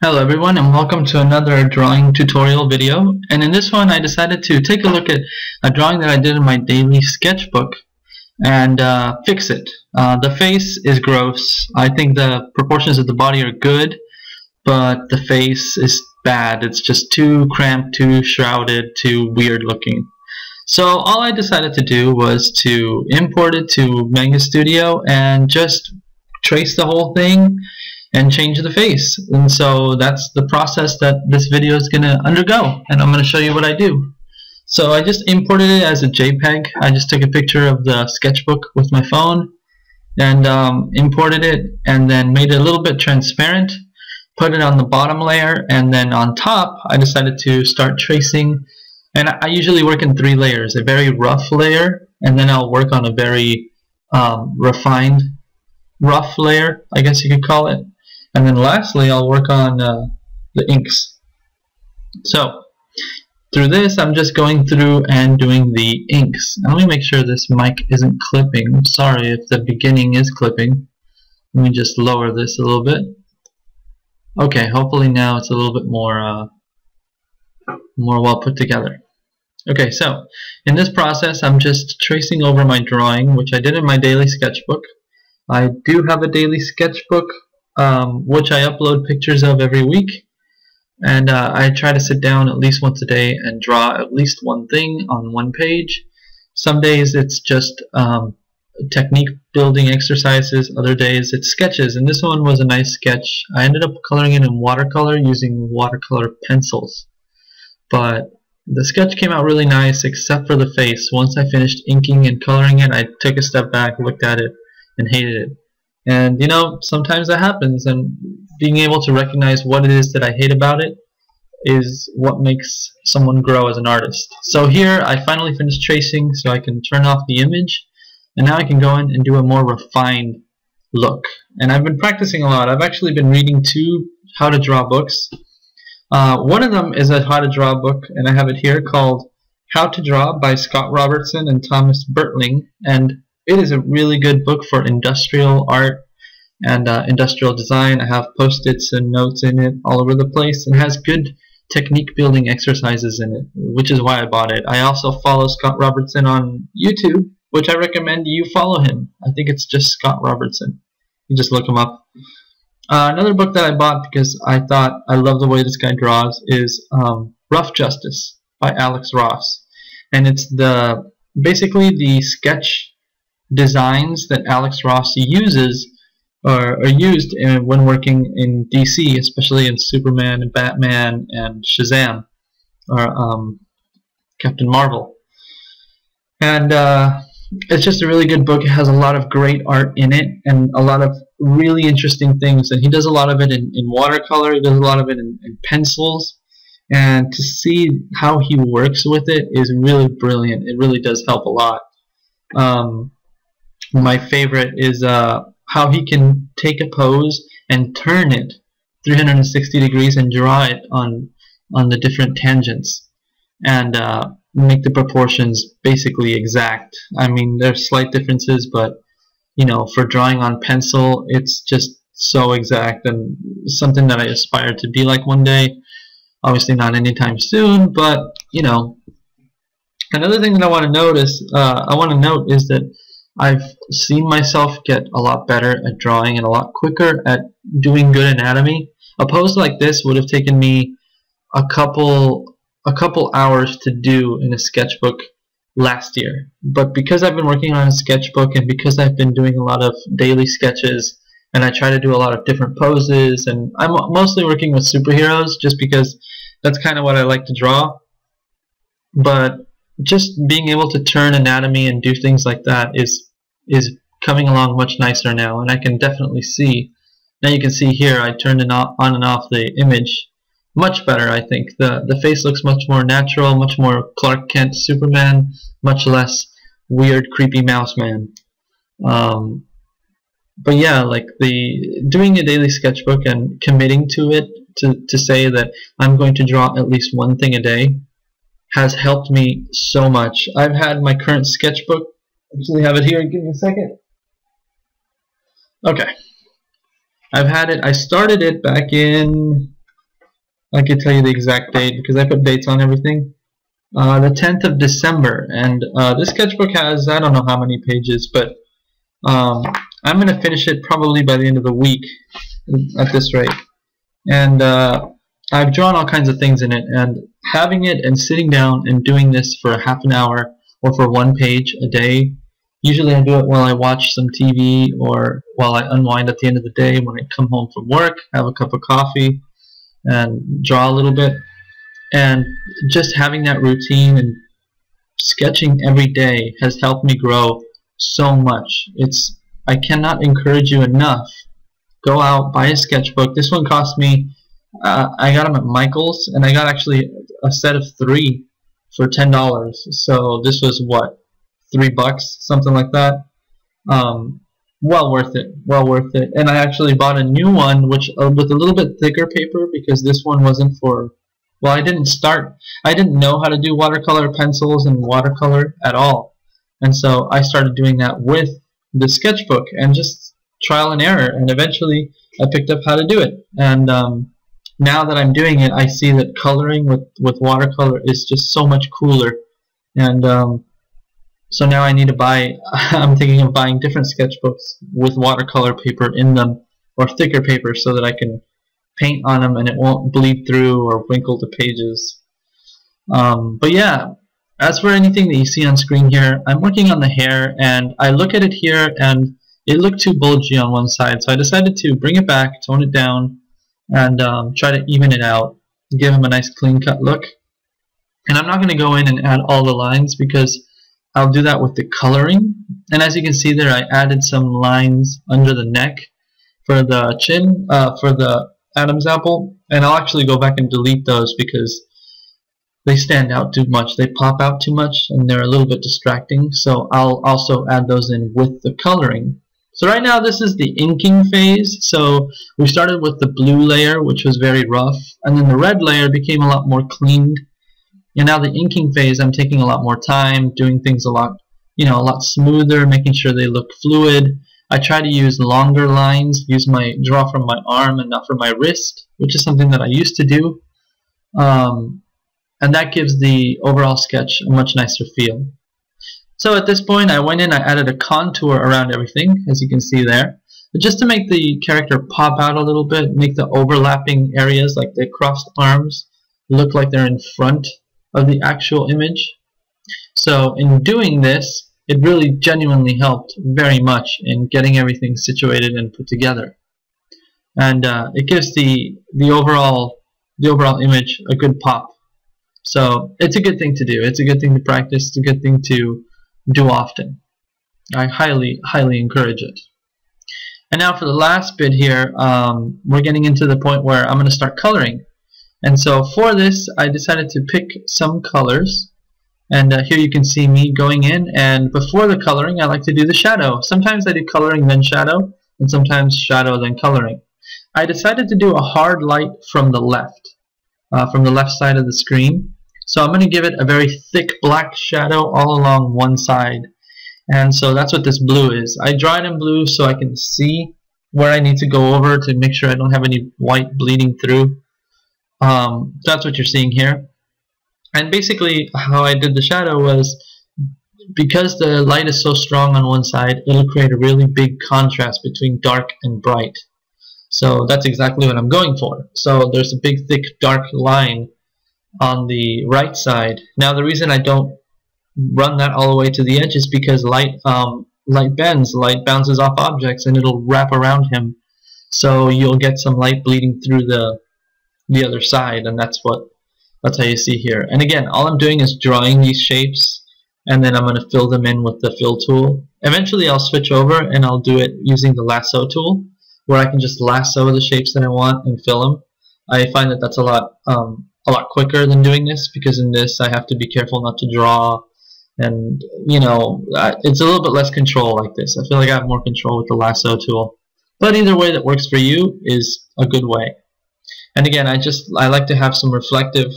Hello everyone and welcome to another drawing tutorial video and in this one I decided to take a look at a drawing that I did in my daily sketchbook and uh, fix it. Uh, the face is gross. I think the proportions of the body are good but the face is bad. It's just too cramped, too shrouded, too weird looking. So all I decided to do was to import it to Manga Studio and just trace the whole thing and change the face. And so that's the process that this video is going to undergo. And I'm going to show you what I do. So I just imported it as a JPEG. I just took a picture of the sketchbook with my phone and um, imported it and then made it a little bit transparent. Put it on the bottom layer and then on top I decided to start tracing and I usually work in three layers. A very rough layer and then I'll work on a very um, refined rough layer I guess you could call it and then lastly, I'll work on uh, the inks. So, through this, I'm just going through and doing the inks. And let me make sure this mic isn't clipping. I'm sorry if the beginning is clipping. Let me just lower this a little bit. Okay, hopefully now it's a little bit more uh, more well put together. Okay, so in this process, I'm just tracing over my drawing, which I did in my daily sketchbook. I do have a daily sketchbook um, which I upload pictures of every week. And uh, I try to sit down at least once a day and draw at least one thing on one page. Some days it's just um, technique building exercises, other days it's sketches. And this one was a nice sketch. I ended up coloring it in watercolor using watercolor pencils. But the sketch came out really nice except for the face. Once I finished inking and coloring it, I took a step back, looked at it, and hated it. And you know, sometimes that happens, and being able to recognize what it is that I hate about it is what makes someone grow as an artist. So here, I finally finished tracing, so I can turn off the image, and now I can go in and do a more refined look. And I've been practicing a lot. I've actually been reading two how to draw books. Uh, one of them is a how to draw book, and I have it here called How to Draw by Scott Robertson and Thomas Bertling. And it is a really good book for industrial art and uh, industrial design. I have post-its and notes in it all over the place and has good technique building exercises in it, which is why I bought it. I also follow Scott Robertson on YouTube, which I recommend you follow him. I think it's just Scott Robertson. You just look him up. Uh, another book that I bought because I thought I love the way this guy draws is um, Rough Justice by Alex Ross, and it's the basically the sketch designs that Alex Ross uses are, are used in, when working in DC, especially in Superman and Batman and Shazam, or um, Captain Marvel. And uh, it's just a really good book. It has a lot of great art in it and a lot of really interesting things. And he does a lot of it in, in watercolor. He does a lot of it in, in pencils. And to see how he works with it is really brilliant. It really does help a lot. Um, my favorite is uh, how he can take a pose and turn it 360 degrees and draw it on on the different tangents and uh, make the proportions basically exact. I mean, there's slight differences, but you know, for drawing on pencil, it's just so exact and something that I aspire to be like one day. Obviously, not anytime soon, but you know. Another thing that I want to notice, uh, I want to note is that I've seen myself get a lot better at drawing and a lot quicker at doing good anatomy. A pose like this would have taken me a couple a couple hours to do in a sketchbook last year. But because I've been working on a sketchbook and because I've been doing a lot of daily sketches and I try to do a lot of different poses and I'm mostly working with superheroes just because that's kind of what I like to draw. But just being able to turn anatomy and do things like that is is coming along much nicer now and I can definitely see now you can see here I turned on and off the image much better I think. The the face looks much more natural much more Clark Kent Superman much less weird creepy mouse man. Um, but yeah like the doing a daily sketchbook and committing to it to, to say that I'm going to draw at least one thing a day has helped me so much. I've had my current sketchbook actually have it here. Give me a second. Okay. I've had it. I started it back in I can tell you the exact date because I put dates on everything. Uh, the 10th of December, and uh, this sketchbook has I don't know how many pages, but um, I'm going to finish it probably by the end of the week at this rate. And uh, I've drawn all kinds of things in it, and having it and sitting down and doing this for a half an hour or for one page a day. Usually I do it while I watch some TV or while I unwind at the end of the day when I come home from work, have a cup of coffee, and draw a little bit. And just having that routine and sketching every day has helped me grow so much. It's I cannot encourage you enough. Go out, buy a sketchbook. This one cost me uh, I got them at Michael's, and I got actually a set of three for ten dollars. So this was what three bucks, something like that. Um, well worth it, well worth it. And I actually bought a new one, which uh, with a little bit thicker paper because this one wasn't for. Well, I didn't start. I didn't know how to do watercolor pencils and watercolor at all, and so I started doing that with the sketchbook and just trial and error. And eventually, I picked up how to do it. And um, now that I'm doing it, I see that coloring with, with watercolor is just so much cooler. And um, so now I need to buy, I'm thinking of buying different sketchbooks with watercolor paper in them or thicker paper so that I can paint on them and it won't bleed through or wrinkle the pages. Um, but yeah, as for anything that you see on screen here, I'm working on the hair and I look at it here and it looked too bulgy on one side so I decided to bring it back, tone it down, and um, try to even it out, give him a nice clean cut look. And I'm not going to go in and add all the lines because I'll do that with the coloring. And as you can see there, I added some lines under the neck for the chin, uh, for the Adam's apple. And I'll actually go back and delete those because they stand out too much. They pop out too much and they're a little bit distracting. So I'll also add those in with the coloring. So right now this is the inking phase. So we started with the blue layer which was very rough and then the red layer became a lot more cleaned. And now the inking phase I'm taking a lot more time, doing things a lot you know, a lot smoother, making sure they look fluid. I try to use longer lines, use my draw from my arm and not from my wrist, which is something that I used to do. Um, and that gives the overall sketch a much nicer feel. So at this point I went in, I added a contour around everything, as you can see there. But just to make the character pop out a little bit, make the overlapping areas, like the crossed arms, look like they're in front of the actual image. So in doing this, it really genuinely helped very much in getting everything situated and put together. And uh, it gives the the overall the overall image a good pop. So it's a good thing to do. It's a good thing to practice. It's a good thing to do often. I highly, highly encourage it. And now for the last bit here, um, we're getting into the point where I'm going to start coloring. And so for this, I decided to pick some colors. And uh, here you can see me going in. And before the coloring, I like to do the shadow. Sometimes I do coloring then shadow, and sometimes shadow then coloring. I decided to do a hard light from the left, uh, from the left side of the screen. So I'm going to give it a very thick black shadow all along one side. And so that's what this blue is. I draw it in blue so I can see where I need to go over to make sure I don't have any white bleeding through. Um, that's what you're seeing here. And basically how I did the shadow was because the light is so strong on one side, it'll create a really big contrast between dark and bright. So that's exactly what I'm going for. So there's a big thick dark line on the right side. Now the reason I don't run that all the way to the edge is because light um, light bends, light bounces off objects and it'll wrap around him. So you'll get some light bleeding through the the other side and that's what that's how you see here. And again, all I'm doing is drawing these shapes and then I'm going to fill them in with the fill tool. Eventually I'll switch over and I'll do it using the lasso tool where I can just lasso the shapes that I want and fill them. I find that that's a lot um, a lot quicker than doing this because in this I have to be careful not to draw and you know it's a little bit less control like this. I feel like I have more control with the lasso tool. But either way that works for you is a good way. And again I just I like to have some reflective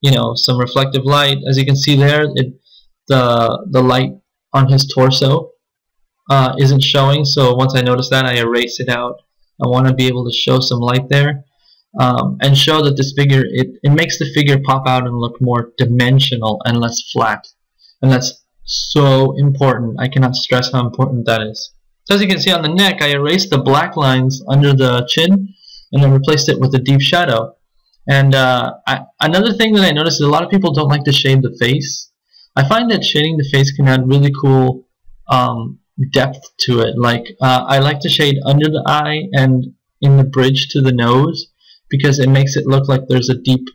you know some reflective light. As you can see there it the the light on his torso uh, isn't showing. So once I notice that I erase it out. I want to be able to show some light there um, and show that this figure it, it makes the figure pop out and look more dimensional and less flat. And that's so important. I cannot stress how important that is. So as you can see on the neck I erased the black lines under the chin and then replaced it with a deep shadow. And uh, I, another thing that I noticed is a lot of people don't like to shade the face. I find that shading the face can add really cool um, depth to it. Like uh, I like to shade under the eye and in the bridge to the nose because it makes it look like there's a deep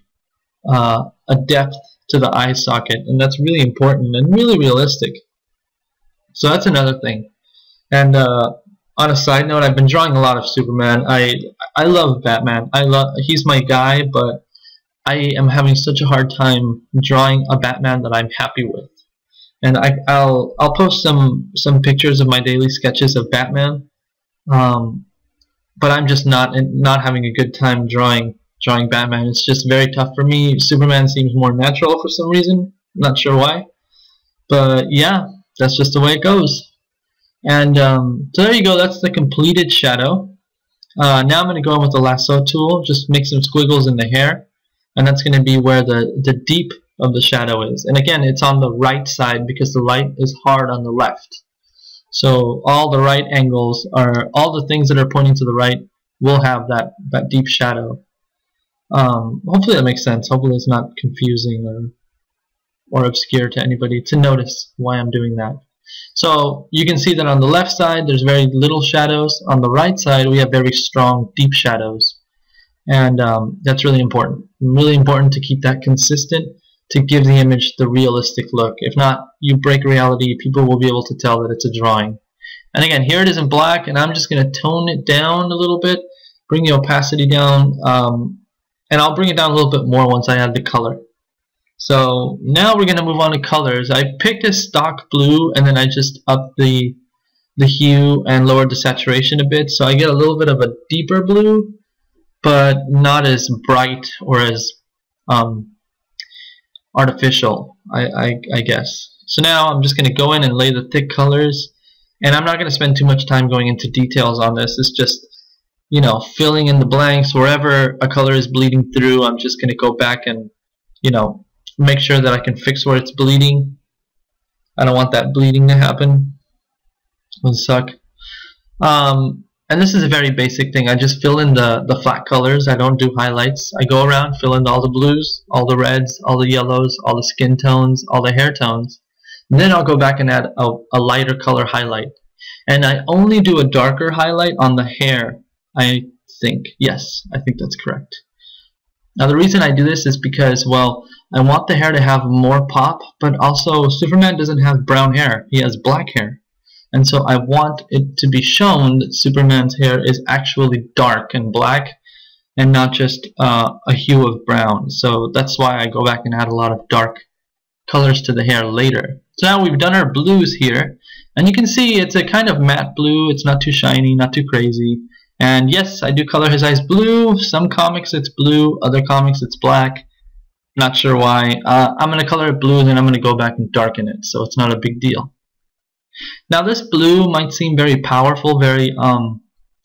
uh, a depth to the eye socket and that's really important and really realistic. So that's another thing. And uh, on a side note I've been drawing a lot of Superman. I I love Batman. I love he's my guy but I am having such a hard time drawing a Batman that I'm happy with. And I, will I'll post some some pictures of my daily sketches of Batman. Um, but I'm just not not having a good time drawing drawing Batman. It's just very tough for me. Superman seems more natural for some reason. Not sure why, but yeah, that's just the way it goes. And um, so there you go. That's the completed shadow. Uh, now I'm going to go in with the lasso tool. Just make some squiggles in the hair, and that's going to be where the the deep of the shadow is. And again, it's on the right side because the light is hard on the left. So all the right angles are all the things that are pointing to the right will have that that deep shadow. Um, hopefully that makes sense. Hopefully it's not confusing or or obscure to anybody to notice why I'm doing that. So you can see that on the left side there's very little shadows. On the right side we have very strong deep shadows. And um, that's really important. Really important to keep that consistent to give the image the realistic look. If not, you break reality, people will be able to tell that it's a drawing. And again, here it is in black, and I'm just going to tone it down a little bit, bring the opacity down, um, and I'll bring it down a little bit more once I add the color. So now we're going to move on to colors. I picked a stock blue, and then I just upped the the hue and lowered the saturation a bit, so I get a little bit of a deeper blue, but not as bright or as um, artificial, I, I, I guess. So now I'm just going to go in and lay the thick colors, and I'm not going to spend too much time going into details on this. It's just, you know, filling in the blanks wherever a color is bleeding through. I'm just going to go back and, you know, make sure that I can fix where it's bleeding. I don't want that bleeding to happen. It would suck. Um, and this is a very basic thing. I just fill in the, the flat colors. I don't do highlights. I go around, fill in all the blues, all the reds, all the yellows, all the skin tones, all the hair tones. And then I'll go back and add a, a lighter color highlight. And I only do a darker highlight on the hair, I think. Yes, I think that's correct. Now the reason I do this is because, well, I want the hair to have more pop, but also Superman doesn't have brown hair. He has black hair. And so I want it to be shown that Superman's hair is actually dark and black and not just uh, a hue of brown. So that's why I go back and add a lot of dark colors to the hair later. So now we've done our blues here. And you can see it's a kind of matte blue. It's not too shiny, not too crazy. And yes, I do color his eyes blue. Some comics it's blue, other comics it's black. Not sure why. Uh, I'm going to color it blue and then I'm going to go back and darken it. So it's not a big deal. Now this blue might seem very powerful, very um,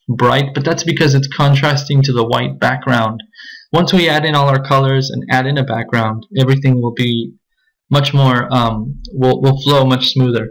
bright, but that's because it's contrasting to the white background. Once we add in all our colors and add in a background, everything will be much more, um, will, will flow much smoother.